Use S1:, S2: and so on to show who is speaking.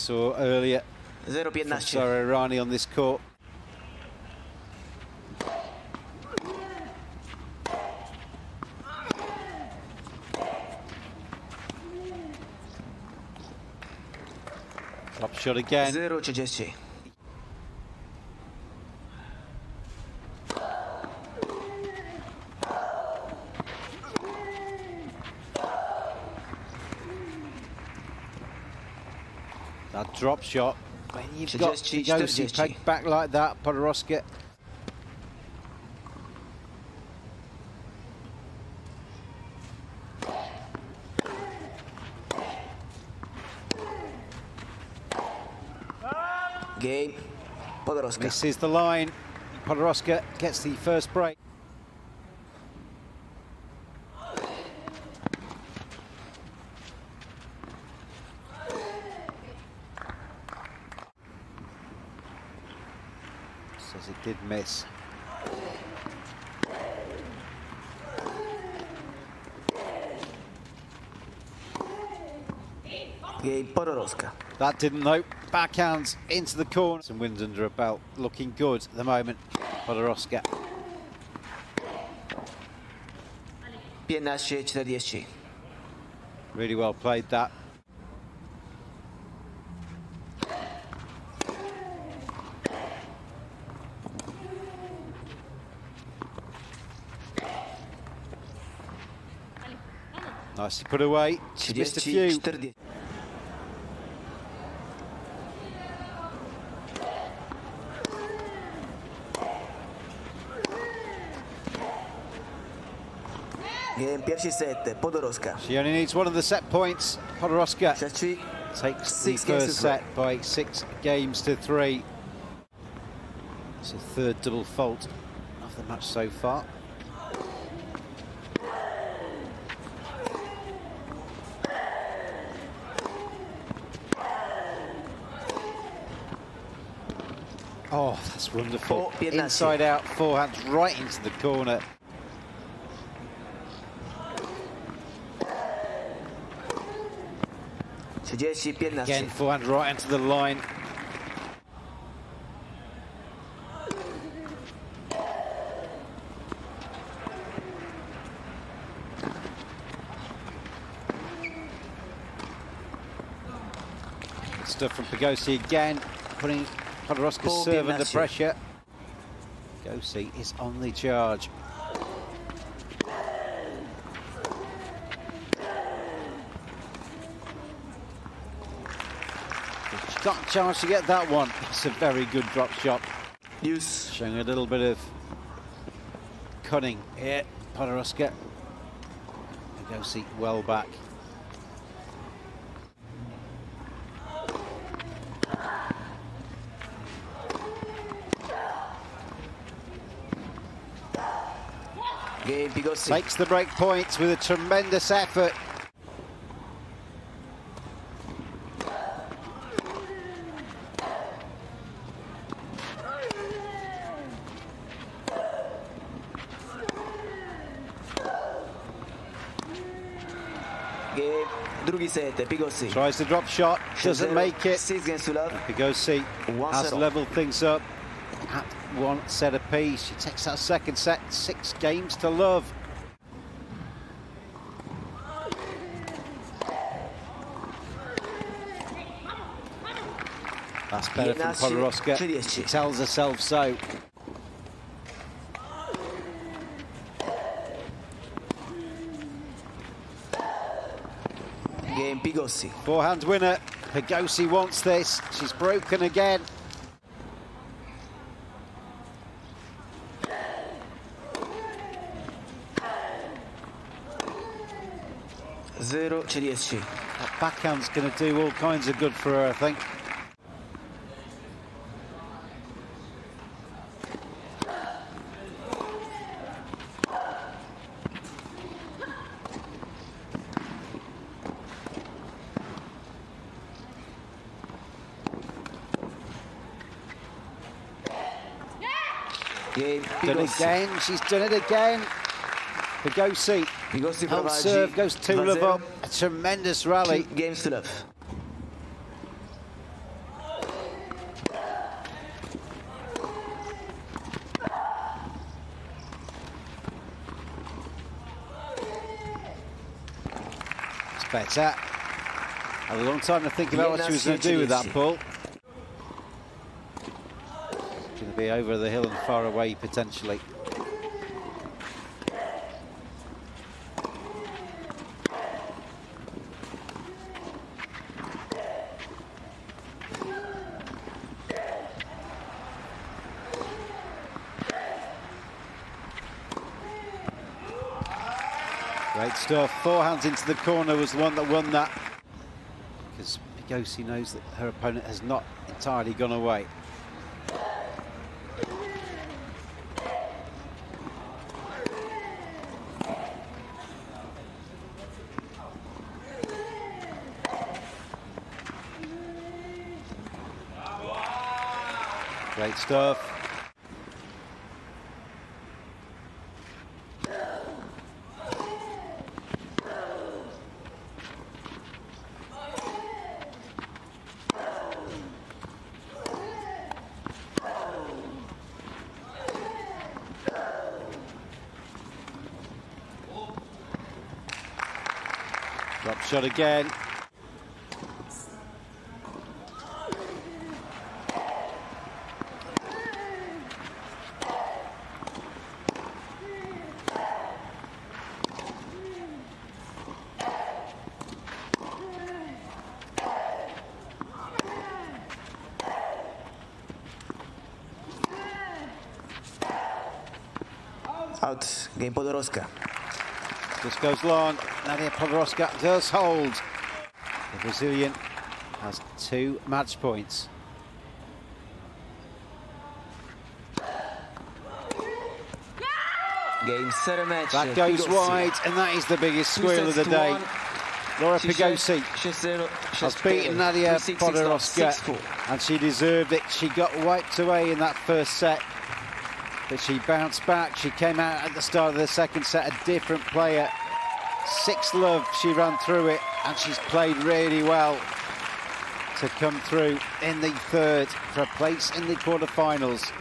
S1: saw earlier from
S2: 0-15.
S1: Sara Errani on this court. Top shot again.
S2: 0-30.
S1: That drop shot. When you've got
S2: 30,
S1: Pigossi
S2: 40.
S1: pegged back like that, Podoroska.
S2: Game. Podoroska.
S1: This is the line. Podoroska gets the first break. It did miss. That didn't though. Backhands into the corner. Some wins under a belt. Looking good at the moment. Podoroska.
S2: 15-40.
S1: Really well played that. Nicely put away. She missed a few.
S2: 30-40. Game pierwszy set, Podoroska.
S1: She only needs one of the set points. Podoroska
S2: 6-3,
S1: takes
S2: Six
S1: the first set by six games to three. It's a third double fault of the match so far. Oh, that's wonderful.
S2: Piednaci.
S1: Inside out, forehands right into the corner. Again,
S2: 15.
S1: forehand right into the line. Good stuff from Pigossi again, putting Podoroska's
S2: Paul
S1: serve under pressure. Pigossi is on the charge. She's got a chance to get that one. It's a very good drop shot.
S2: News.
S1: Showing a little bit of cunning here, Podoroska. Pigossi well back.
S2: Pigossi.
S1: Takes the break points with a tremendous effort.
S2: Game drugi set, Pigossi.
S1: Tries the drop shot, doesn't make it.
S2: Six games to love. Pigossi
S1: has levelled things up one set apiece. She takes that second set, six games to love. That's better from
S2: 11,
S1: Podoroska.
S2: 30.
S1: She tells herself so.
S2: Game Pigossi.
S1: Forehand winner. Pigossi wants this. She's broken again.
S2: Zero 30.
S1: That backhand's going to do all kinds of good for her, I think.
S2: Game
S1: Done it again. She's done it again
S2: the
S1: go
S2: seat.
S1: He goes to Home
S2: serve
S1: goes to Levon. A tremendous rally.
S2: Two games to love.
S1: It's better. Had a long time to think about yeah, what she was going to do with that ball. It's going to be over the hill and far away potentially. Great stuff. Forehands into the corner was the one that won that. Because Pigossi knows that her opponent has not entirely gone away. Great stuff. Drop shot again.
S2: Out. Game Podoroska.
S1: This goes long. Nadia Podoroska does hold. The Brazilian has two match points.
S2: Game seven match.
S1: That goes
S2: Pigossi.
S1: wide, and that is the biggest squeal of the day.
S2: one.
S1: Laura
S2: She
S1: Pigossi has beaten Nadia
S2: 3-6, 6-4,
S1: Podoroska, and she deserved it. She got wiped away in that first set, but she bounced back. She came out at the start of the second set a different player. Six love, she ran through it, and she's played really well to come through in the third for a place in the quarterfinals.